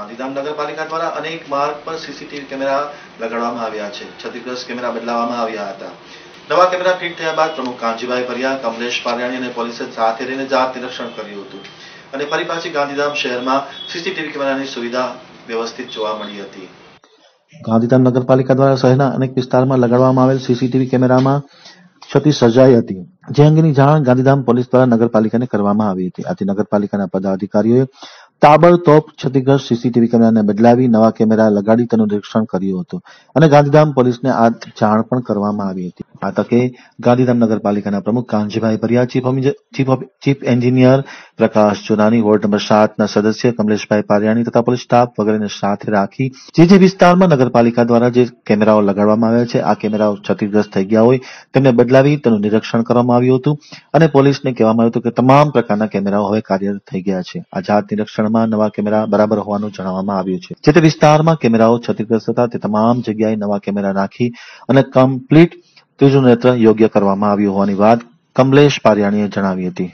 ગાંધીધામ નગરપાલિકા દ્વારા અનેક માર્ગ પર સીસીટીવી કેમેરા લગાડવામાં આવ્યા છે. ક્ષતિગ્રસ્ત કેમેરા બદલાવવામાં આવ્યા હતા. નવા કેમેરા ફિટ થયા બાદ પ્રમુખ કાંજીભાઈ પરિયા કમલેશ પારિયાણી અને પોલીસે સાથે રહીને જાત નિરીક્ષણ કર્યું હતું. અને ફરી પાછી ગાંધીધામ શહેરમાં સીસીટીવી કેમેરાની સુવિધા વ્યવસ્થિત જોવા મળી હતી. ગાંધીધામ નગરપાલિકા દ્વારા શહેરના અનેક વિસ્તારમાં લગાડવામાં આવેલ સીસીટીવી કેમેરામાં ક્ષતિ સર્જાઈ હતી. જે અંગેની જાણ ગાંધીધામ પોલીસ દ્વારા નગરપાલિકાને કરવામાં આવી હતી. આથી નગરપાલિકાના પદાધિકારીઓએ તાબડતોબ ક્ષતિગ્રસ્ત સીસીટીવી કેમેરાને બદલાવી નવા કેમેરા લગાડી તેનું નિરીક્ષણ કર્યું હતું અને ગાંધીધામ પોલીસને આ જાણ પણ કરવામાં આવી હતી. આ તકે ગાંધીધામ નગરપાલિકાના પ્રમુખ Kanjibhai Bhariya, chief chief engineer Prakash જોનાની ward number સાતના સદસ્ય કમલેશભાઈ પારિયાણી તથા પોલીસ સ્ટાફ વગેરેને સાથે રાખી જે જે વિસ્તારમાં નગરપાલિકા દ્વારા જે કેમેરાઓ લગાડવામાં આવ્યા છે, આ કેમેરાઓ ક્ષતિગ્રસ્ત થઈ ગયા હોય તેમને બદલાવી તેનું નિરીક્ષણ કરવામાં આવ્યું હતું અને પોલીસને કહેવામાં આવ્યું હતું કે તમામ પ્રકારના કેમેરાઓ હવે કાર્યરત થઈ ગયા છે. આ જાત નિરીક્ષણમાં નવા કેમેરા બરાબર હોવાનું જણાવવામાં આવ્યું છે. જે તે વિસ્તારમાં કેમેરાઓ ક્ષતિગ્રસ્ત હતા, તે તમામ જગ્યાએ નવા કેમેરા નાખી અને કમ્પ્લીટ ત્રીજું નેત્ર યોગ્ય કરવામાં આવ્યું હોવાની વાત કમલેશ પારિયાણીએ જણાવી હતી.